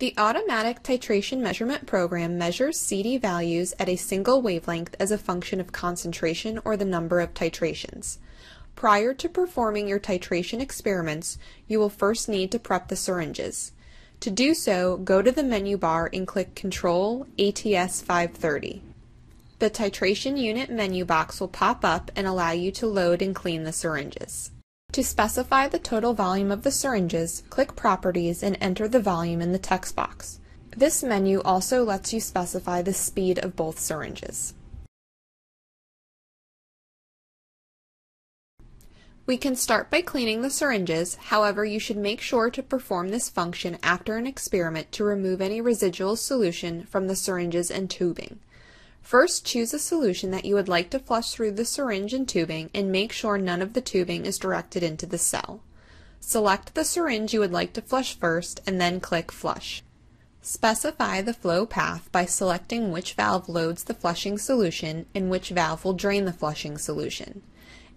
The automatic titration measurement program measures CD values at a single wavelength as a function of concentration or the number of titrations. Prior to performing your titration experiments, you will first need to prep the syringes. To do so, go to the menu bar and click Control ATS 530. The titration unit menu box will pop up and allow you to load and clean the syringes. To specify the total volume of the syringes, click Properties and enter the volume in the text box. This menu also lets you specify the speed of both syringes. We can start by cleaning the syringes, however you should make sure to perform this function after an experiment to remove any residual solution from the syringes and tubing. First, choose a solution that you would like to flush through the syringe and tubing and make sure none of the tubing is directed into the cell. Select the syringe you would like to flush first and then click Flush. Specify the flow path by selecting which valve loads the flushing solution and which valve will drain the flushing solution.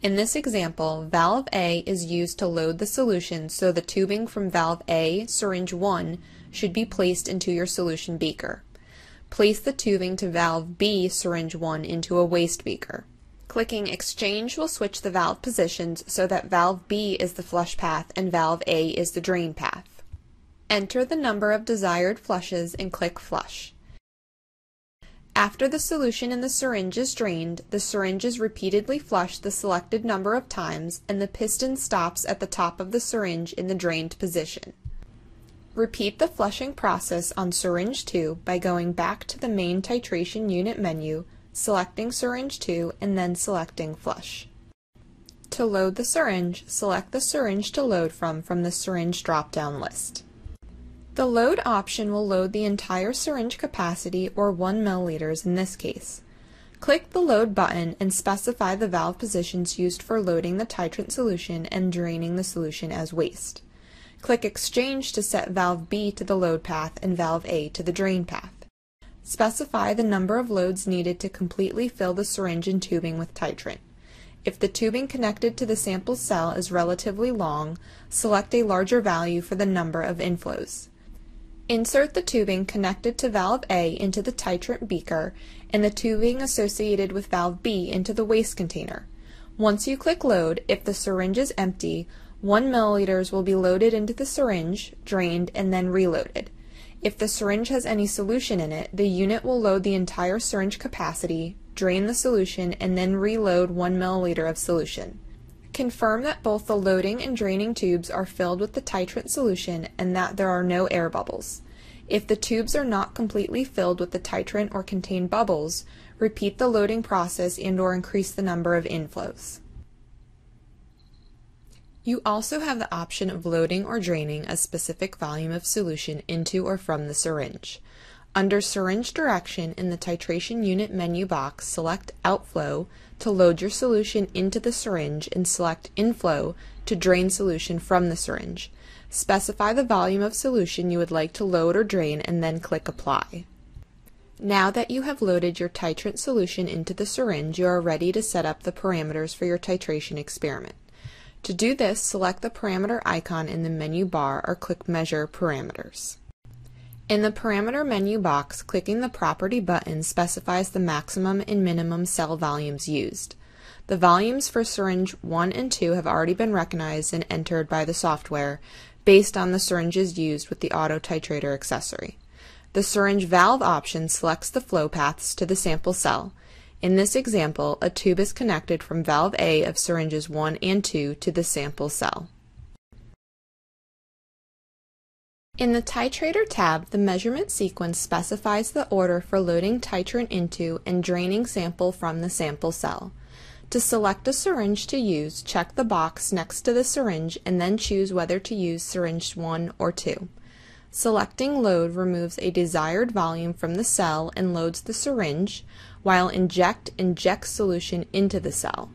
In this example, valve A is used to load the solution so the tubing from valve A, syringe 1, should be placed into your solution beaker. Place the tubing to valve B, syringe 1, into a waste beaker. Clicking Exchange will switch the valve positions so that valve B is the flush path and valve A is the drain path. Enter the number of desired flushes and click Flush. After the solution in the syringe is drained, the syringe is repeatedly flushed the selected number of times and the piston stops at the top of the syringe in the drained position. Repeat the flushing process on syringe 2 by going back to the main titration unit menu, selecting syringe 2, and then selecting flush. To load the syringe, select the syringe to load from from the syringe drop-down list. The load option will load the entire syringe capacity, or 1 milliliters in this case. Click the Load button and specify the valve positions used for loading the titrant solution and draining the solution as waste. Click Exchange to set valve B to the load path and valve A to the drain path. Specify the number of loads needed to completely fill the syringe and tubing with titrant. If the tubing connected to the sample cell is relatively long, select a larger value for the number of inflows. Insert the tubing connected to valve A into the titrant beaker and the tubing associated with valve B into the waste container. Once you click load, if the syringe is empty, 1 milliliters will be loaded into the syringe, drained, and then reloaded. If the syringe has any solution in it, the unit will load the entire syringe capacity, drain the solution, and then reload 1 milliliter of solution. Confirm that both the loading and draining tubes are filled with the titrant solution and that there are no air bubbles. If the tubes are not completely filled with the titrant or contain bubbles, repeat the loading process and or increase the number of inflows. You also have the option of loading or draining a specific volume of solution into or from the syringe. Under Syringe Direction in the Titration Unit menu box, select Outflow to load your solution into the syringe and select Inflow to drain solution from the syringe. Specify the volume of solution you would like to load or drain and then click Apply. Now that you have loaded your titrant solution into the syringe, you are ready to set up the parameters for your titration experiment. To do this, select the parameter icon in the menu bar or click Measure Parameters. In the parameter menu box, clicking the Property button specifies the maximum and minimum cell volumes used. The volumes for syringe 1 and 2 have already been recognized and entered by the software based on the syringes used with the auto titrator accessory. The syringe valve option selects the flow paths to the sample cell, in this example, a tube is connected from valve A of syringes 1 and 2 to the sample cell. In the Titrator tab, the measurement sequence specifies the order for loading titrant into and draining sample from the sample cell. To select a syringe to use, check the box next to the syringe and then choose whether to use syringe 1 or 2. Selecting load removes a desired volume from the cell and loads the syringe, while inject injects solution into the cell.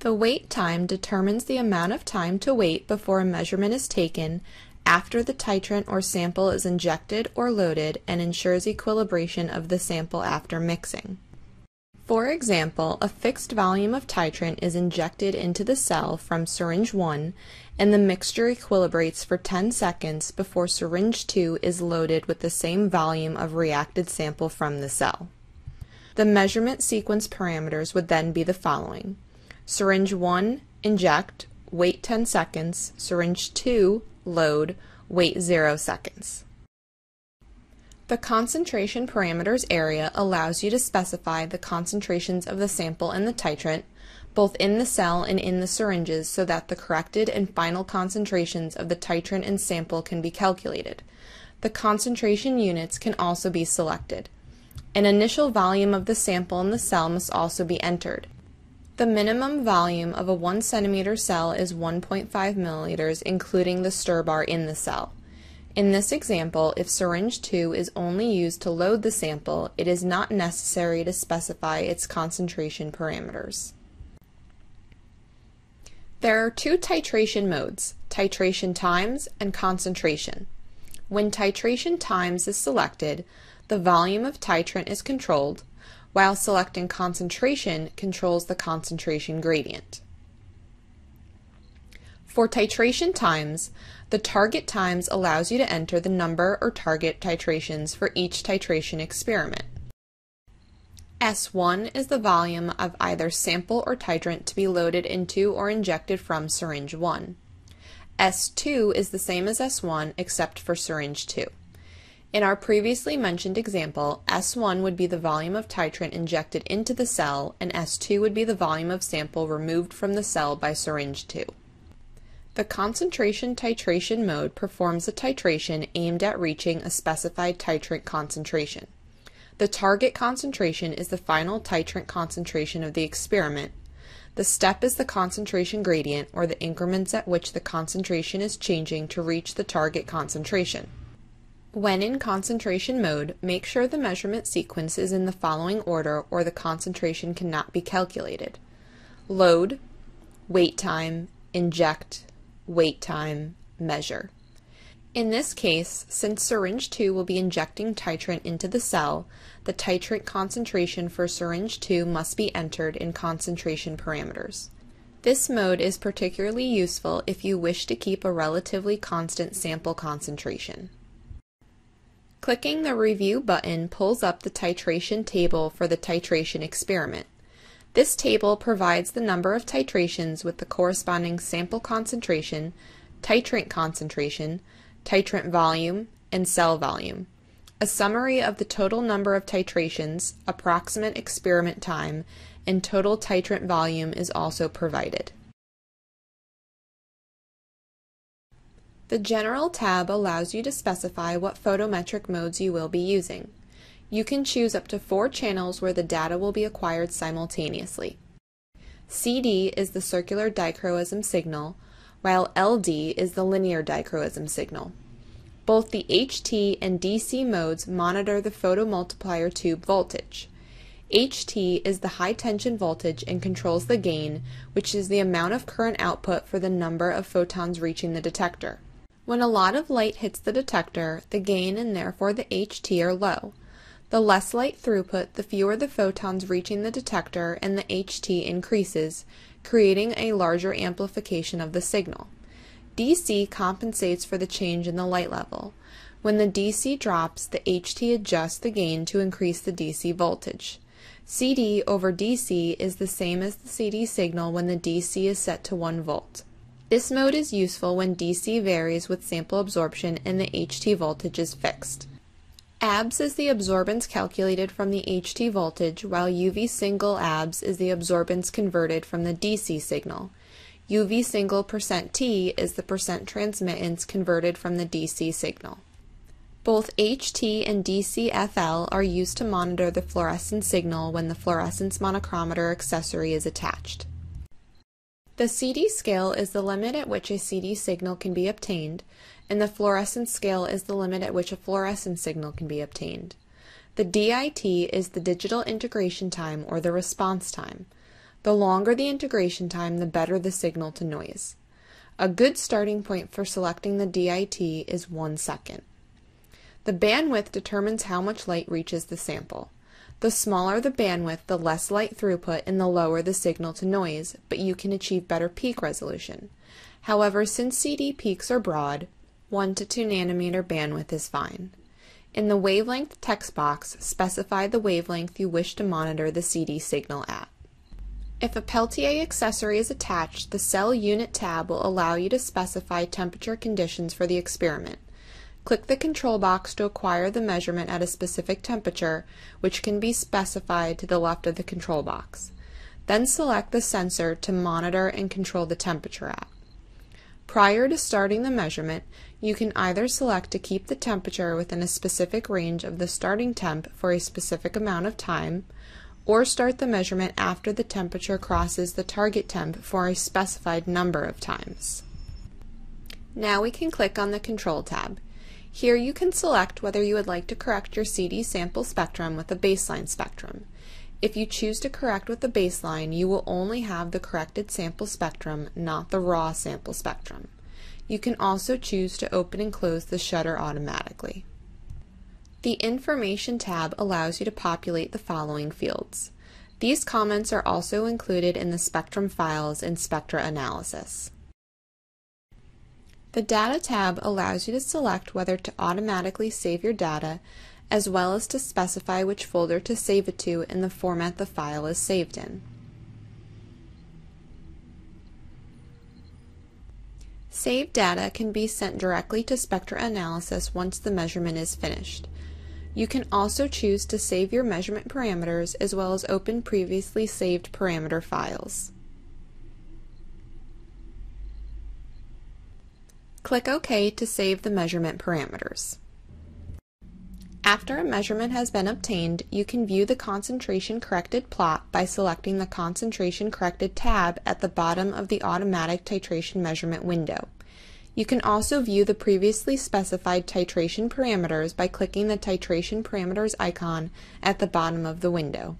The wait time determines the amount of time to wait before a measurement is taken after the titrant or sample is injected or loaded and ensures equilibration of the sample after mixing. For example, a fixed volume of titrant is injected into the cell from syringe 1 and the mixture equilibrates for 10 seconds before syringe 2 is loaded with the same volume of reacted sample from the cell. The measurement sequence parameters would then be the following. Syringe 1, inject, wait 10 seconds. Syringe 2, load, wait 0 seconds. The concentration parameters area allows you to specify the concentrations of the sample and the titrant, both in the cell and in the syringes so that the corrected and final concentrations of the titrant and sample can be calculated. The concentration units can also be selected. An initial volume of the sample in the cell must also be entered. The minimum volume of a 1 centimeter cell is 1.5 milliliters, including the stir bar in the cell. In this example, if syringe 2 is only used to load the sample, it is not necessary to specify its concentration parameters. There are two titration modes, titration times and concentration. When titration times is selected, the volume of titrant is controlled, while selecting concentration controls the concentration gradient. For titration times, the target times allows you to enter the number or target titrations for each titration experiment. S1 is the volume of either sample or titrant to be loaded into or injected from syringe 1. S2 is the same as S1 except for syringe 2. In our previously mentioned example, S1 would be the volume of titrant injected into the cell, and S2 would be the volume of sample removed from the cell by syringe 2. The concentration titration mode performs a titration aimed at reaching a specified titrant concentration. The target concentration is the final titrant concentration of the experiment. The step is the concentration gradient, or the increments at which the concentration is changing to reach the target concentration. When in concentration mode, make sure the measurement sequence is in the following order or the concentration cannot be calculated. Load, wait time, inject, wait time, measure. In this case, since syringe 2 will be injecting titrant into the cell, the titrant concentration for syringe 2 must be entered in concentration parameters. This mode is particularly useful if you wish to keep a relatively constant sample concentration. Clicking the Review button pulls up the titration table for the titration experiment. This table provides the number of titrations with the corresponding sample concentration, titrant concentration, titrant volume, and cell volume. A summary of the total number of titrations, approximate experiment time, and total titrant volume is also provided. The General tab allows you to specify what photometric modes you will be using. You can choose up to four channels where the data will be acquired simultaneously. CD is the circular dichroism signal, while LD is the linear dichroism signal. Both the HT and DC modes monitor the photomultiplier tube voltage. HT is the high tension voltage and controls the gain, which is the amount of current output for the number of photons reaching the detector. When a lot of light hits the detector, the gain and therefore the HT are low. The less light throughput, the fewer the photons reaching the detector, and the HT increases, creating a larger amplification of the signal. DC compensates for the change in the light level. When the DC drops, the HT adjusts the gain to increase the DC voltage. CD over DC is the same as the CD signal when the DC is set to 1 volt. This mode is useful when DC varies with sample absorption and the HT voltage is fixed. ABS is the absorbance calculated from the HT voltage, while UV single ABS is the absorbance converted from the DC signal. UV single percent %T is the percent transmittance converted from the DC signal. Both HT and DCFL are used to monitor the fluorescence signal when the fluorescence monochromator accessory is attached. The CD scale is the limit at which a CD signal can be obtained, and the fluorescence scale is the limit at which a fluorescence signal can be obtained. The DIT is the digital integration time or the response time. The longer the integration time, the better the signal to noise. A good starting point for selecting the DIT is one second. The bandwidth determines how much light reaches the sample. The smaller the bandwidth, the less light throughput and the lower the signal to noise, but you can achieve better peak resolution. However, since CD peaks are broad, 1 to 2 nanometer bandwidth is fine. In the wavelength text box, specify the wavelength you wish to monitor the CD signal at. If a Peltier accessory is attached, the Cell Unit tab will allow you to specify temperature conditions for the experiment. Click the control box to acquire the measurement at a specific temperature, which can be specified to the left of the control box. Then select the sensor to monitor and control the temperature at. Prior to starting the measurement, you can either select to keep the temperature within a specific range of the starting temp for a specific amount of time, or start the measurement after the temperature crosses the target temp for a specified number of times. Now we can click on the Control tab. Here you can select whether you would like to correct your CD sample spectrum with a baseline spectrum. If you choose to correct with the baseline, you will only have the corrected sample spectrum, not the raw sample spectrum. You can also choose to open and close the shutter automatically. The Information tab allows you to populate the following fields. These comments are also included in the spectrum files in Spectra Analysis. The Data tab allows you to select whether to automatically save your data, as well as to specify which folder to save it to in the format the file is saved in. Saved data can be sent directly to Spectra Analysis once the measurement is finished. You can also choose to save your measurement parameters as well as open previously saved parameter files. Click OK to save the measurement parameters. After a measurement has been obtained, you can view the concentration corrected plot by selecting the Concentration Corrected tab at the bottom of the Automatic Titration Measurement window. You can also view the previously specified titration parameters by clicking the Titration Parameters icon at the bottom of the window.